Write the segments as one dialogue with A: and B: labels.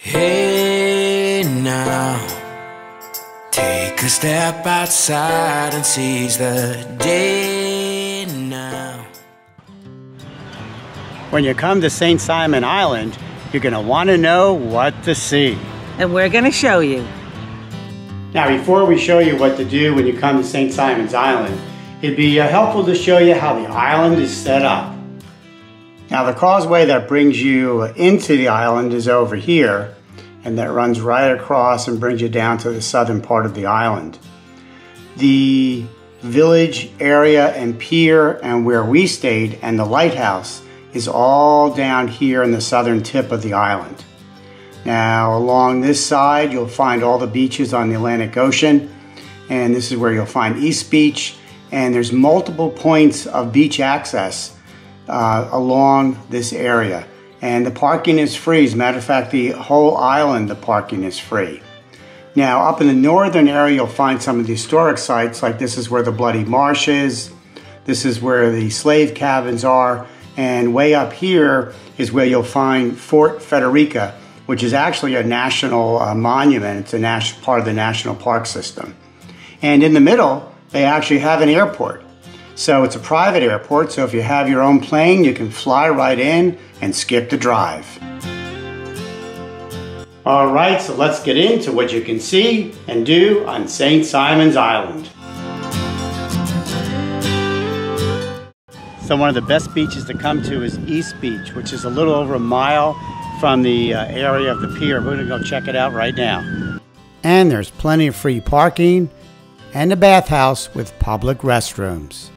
A: Hey now, take a step outside and seize the day now.
B: When you come to St. Simon Island, you're going to want to know what to see.
C: And we're going to show you.
B: Now, before we show you what to do when you come to St. Simon's Island, it'd be uh, helpful to show you how the island is set up. Now the causeway that brings you into the island is over here and that runs right across and brings you down to the southern part of the island. The village area and pier and where we stayed and the lighthouse is all down here in the southern tip of the island. Now along this side you'll find all the beaches on the Atlantic Ocean and this is where you'll find East Beach and there's multiple points of beach access uh, along this area. And the parking is free. As a matter of fact, the whole island, the parking is free. Now, up in the northern area, you'll find some of the historic sites, like this is where the Bloody Marsh is. This is where the slave cabins are. And way up here is where you'll find Fort Frederica, which is actually a national uh, monument. It's a part of the national park system. And in the middle, they actually have an airport. So it's a private airport, so if you have your own plane, you can fly right in and skip the drive. All right, so let's get into what you can see and do on St. Simon's Island. So one of the best beaches to come to is East Beach, which is a little over a mile from the uh, area of the pier. We're gonna go check it out right now. And there's plenty of free parking and a bathhouse with public restrooms.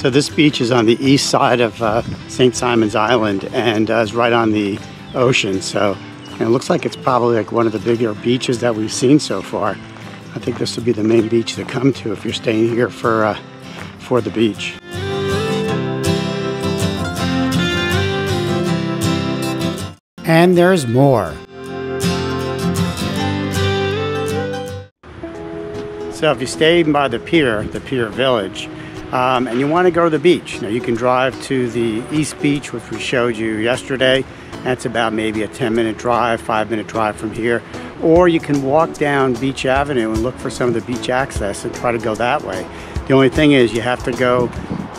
B: So this beach is on the east side of uh, St. Simon's Island and uh, is right on the ocean. So it looks like it's probably like one of the bigger beaches that we've seen so far. I think this would be the main beach to come to if you're staying here for, uh, for the beach. And there's more. So if you stay by the pier, the pier village, um, and you want to go to the beach. Now you can drive to the East Beach, which we showed you yesterday. That's about maybe a 10 minute drive, five minute drive from here. Or you can walk down Beach Avenue and look for some of the beach access and try to go that way. The only thing is you have to go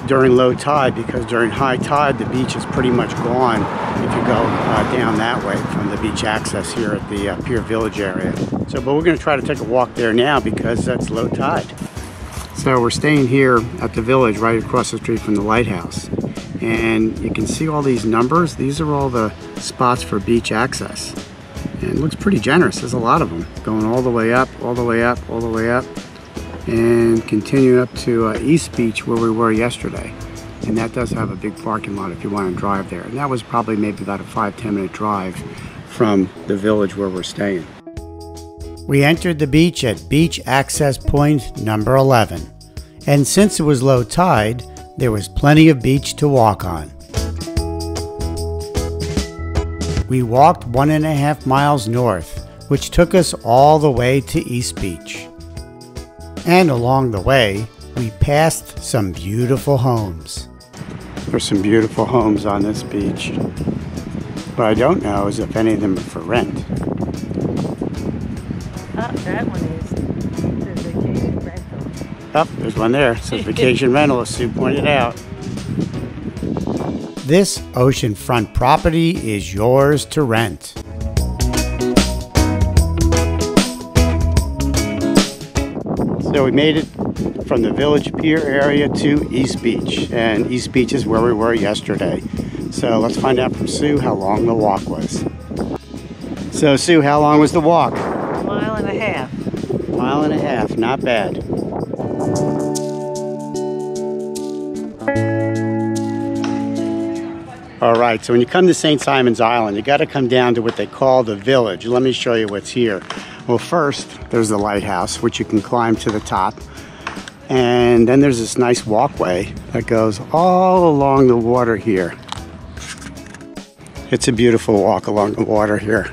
B: during low tide because during high tide the beach is pretty much gone if you go uh, down that way from the beach access here at the uh, Pier Village area. So, but we're going to try to take a walk there now because that's low tide. So we're staying here at the village right across the street from the lighthouse. And you can see all these numbers. These are all the spots for beach access. And it looks pretty generous. There's a lot of them going all the way up, all the way up, all the way up. And continuing up to uh, East Beach where we were yesterday. And that does have a big parking lot if you want to drive there. And that was probably maybe about a five, 10 minute drive from the village where we're staying. We entered the beach at beach access point number 11, and since it was low tide, there was plenty of beach to walk on. We walked one and a half miles north, which took us all the way to East Beach. And along the way, we passed some beautiful homes. There's some beautiful homes on this beach. What I don't know is if any of them are for rent.
C: Oh,
B: there's one there. It says vacation rental, as Sue pointed out. This oceanfront property is yours to rent. So we made it from the Village Pier area to East Beach, and East Beach is where we were yesterday. So let's find out from Sue how long the walk was. So Sue, how long was the walk?
C: A mile and a half.
B: A Mile and a half, not bad. All right, so when you come to St. Simon's Island, you got to come down to what they call the village. Let me show you what's here. Well, first, there's the lighthouse, which you can climb to the top. And then there's this nice walkway that goes all along the water here. It's a beautiful walk along the water here.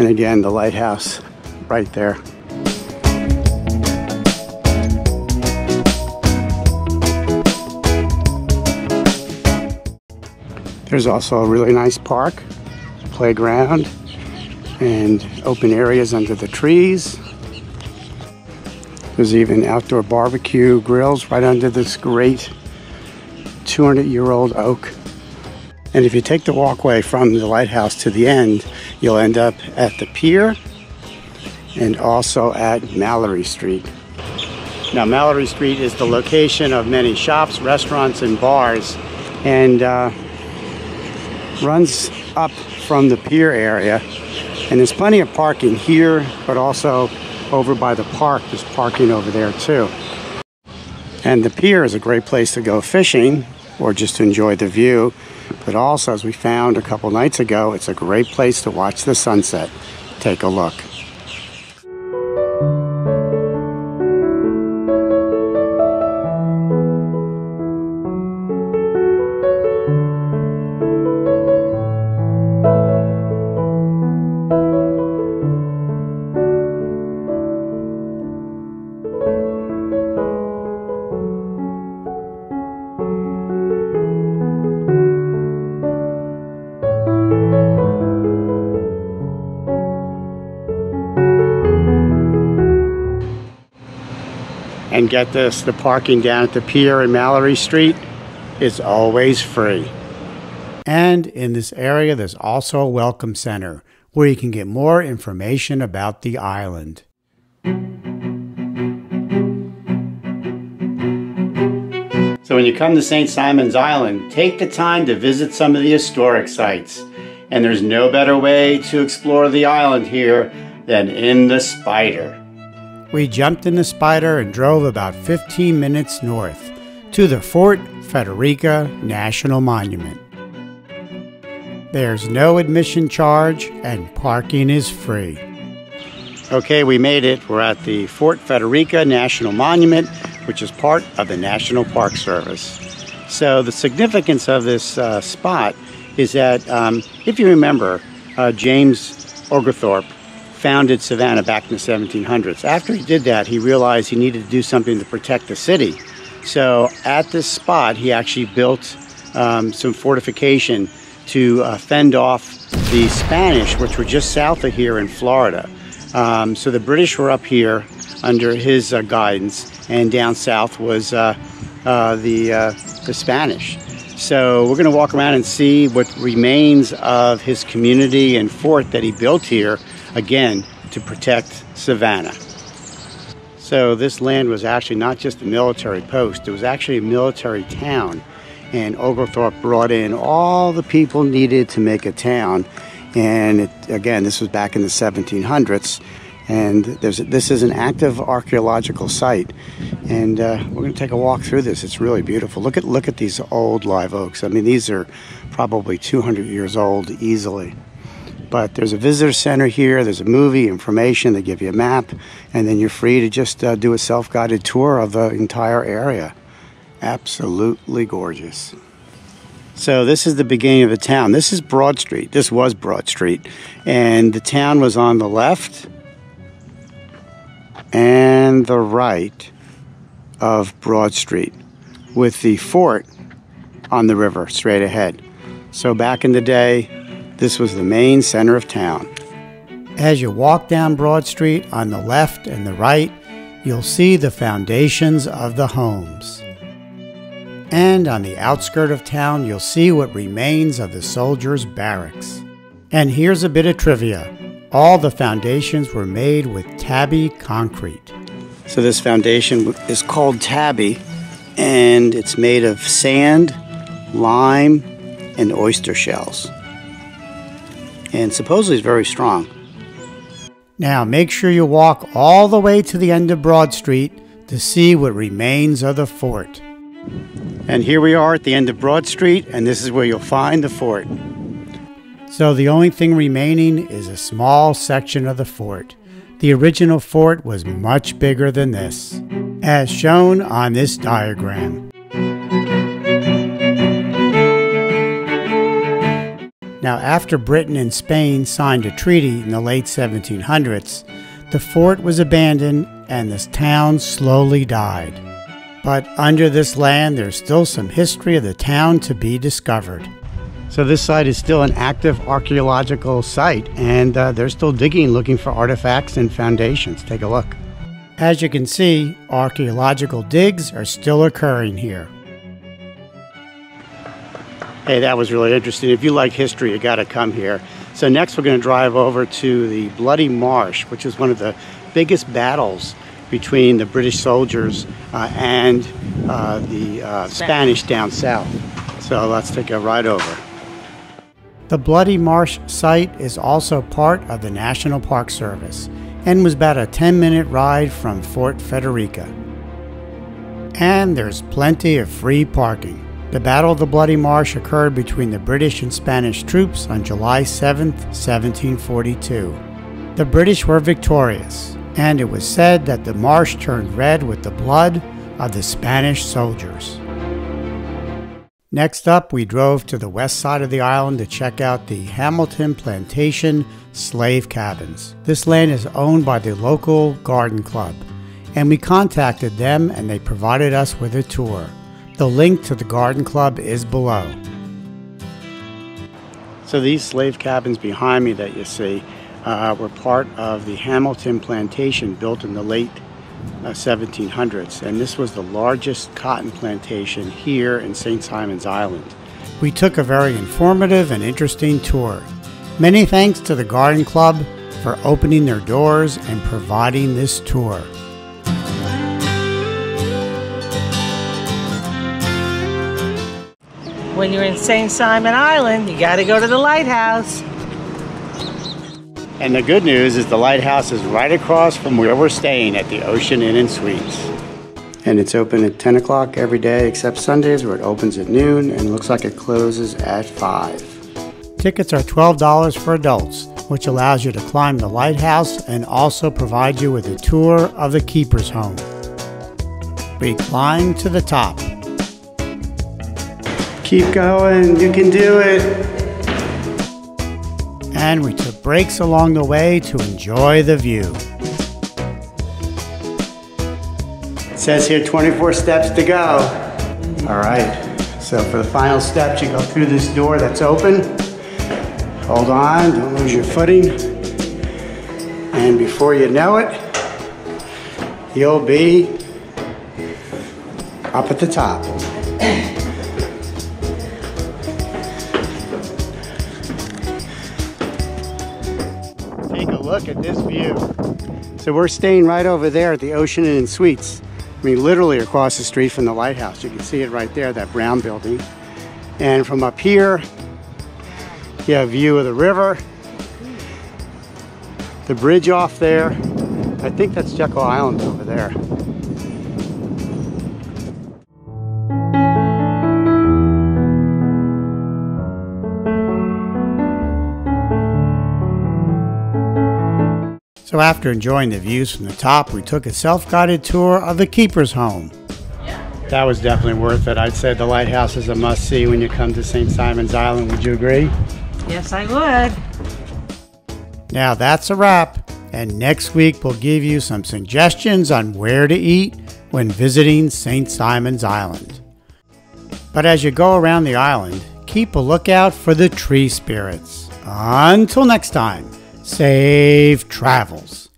B: And again, the lighthouse right there. There's also a really nice park, playground, and open areas under the trees. There's even outdoor barbecue grills right under this great 200 year old oak. And if you take the walkway from the lighthouse to the end, you'll end up at the pier and also at Mallory Street. Now, Mallory Street is the location of many shops, restaurants, and bars, and uh, runs up from the pier area. And there's plenty of parking here, but also over by the park, there's parking over there too. And the pier is a great place to go fishing or just to enjoy the view. But also, as we found a couple nights ago, it's a great place to watch the sunset. Take a look. And get this, the parking down at the pier in Mallory Street is always free. And in this area, there's also a welcome center where you can get more information about the island. So when you come to St. Simon's Island, take the time to visit some of the historic sites. And there's no better way to explore the island here than in the Spider. We jumped in the Spider and drove about 15 minutes north to the Fort Frederica National Monument. There's no admission charge and parking is free. Okay, we made it. We're at the Fort Frederica National Monument, which is part of the National Park Service. So, the significance of this uh, spot is that, um, if you remember, uh, James Oglethorpe founded Savannah back in the 1700s. After he did that, he realized he needed to do something to protect the city. So, at this spot, he actually built um, some fortification to uh, fend off the Spanish, which were just south of here in Florida. Um, so the British were up here under his uh, guidance, and down south was uh, uh, the uh, the Spanish. So we're going to walk around and see what remains of his community and fort that he built here, again to protect Savannah. So this land was actually not just a military post; it was actually a military town. And Oglethorpe brought in all the people needed to make a town. And it, again, this was back in the 1700s. And there's, this is an active archaeological site. And uh, we're going to take a walk through this. It's really beautiful. Look at, look at these old live oaks. I mean, these are probably 200 years old easily. But there's a visitor center here, there's a movie, information, they give you a map, and then you're free to just uh, do a self guided tour of the entire area absolutely gorgeous. So this is the beginning of the town. This is Broad Street. This was Broad Street. And the town was on the left and the right of Broad Street with the fort on the river straight ahead. So back in the day, this was the main center of town. As you walk down Broad Street on the left and the right, you'll see the foundations of the homes. And on the outskirt of town, you'll see what remains of the soldiers' barracks. And here's a bit of trivia all the foundations were made with tabby concrete. So, this foundation is called tabby, and it's made of sand, lime, and oyster shells. And supposedly it's very strong. Now, make sure you walk all the way to the end of Broad Street to see what remains of the fort. And here we are at the end of Broad Street, and this is where you'll find the fort. So the only thing remaining is a small section of the fort. The original fort was much bigger than this, as shown on this diagram. Now, after Britain and Spain signed a treaty in the late 1700s, the fort was abandoned and this town slowly died. But under this land, there's still some history of the town to be discovered. So this site is still an active archaeological site, and uh, they're still digging looking for artifacts and foundations. Take a look. As you can see, archaeological digs are still occurring here. Hey, that was really interesting. If you like history, you got to come here. So next we're going to drive over to the Bloody Marsh, which is one of the biggest battles between the British soldiers uh, and uh, the uh, Spanish down south. So let's take a ride over. The Bloody Marsh site is also part of the National Park Service and was about a 10 minute ride from Fort Frederica. And there's plenty of free parking. The Battle of the Bloody Marsh occurred between the British and Spanish troops on July 7, 1742. The British were victorious, and it was said that the marsh turned red with the blood of the Spanish soldiers. Next up, we drove to the west side of the island to check out the Hamilton Plantation slave cabins. This land is owned by the local garden club, and we contacted them and they provided us with a tour. The link to the garden club is below. So these slave cabins behind me that you see uh, were part of the Hamilton plantation built in the late uh, 1700s and this was the largest cotton plantation here in St. Simon's Island. We took a very informative and interesting tour. Many thanks to the Garden Club for opening their doors and providing this tour.
C: When you're in St. Simon Island, you got to go to the lighthouse.
B: And the good news is the lighthouse is right across from where we're staying at the Ocean Inn and Suites. And it's open at 10 o'clock every day except Sundays where it opens at noon and looks like it closes at 5. Tickets are $12 for adults, which allows you to climb the lighthouse and also provide you with a tour of the keeper's home. We climb to the top. Keep going, you can do it. And we took breaks along the way to enjoy the view. It says here 24 steps to go. All right, so for the final steps, you go through this door that's open. Hold on, don't lose your footing. And before you know it, you'll be up at the top. This view. So we're staying right over there at the Ocean Inn and Suites. I mean, literally across the street from the lighthouse. You can see it right there, that brown building. And from up here, you have a view of the river, the bridge off there. I think that's Jekyll Island over there. So after enjoying the views from the top, we took a self-guided tour of the keeper's home. That was definitely worth it. I'd say the lighthouse is a must-see when you come to St. Simon's Island. Would you agree?
C: Yes, I would.
B: Now that's a wrap, and next week we'll give you some suggestions on where to eat when visiting St. Simon's Island. But as you go around the island, keep a lookout for the tree spirits. Until next time, safe travels.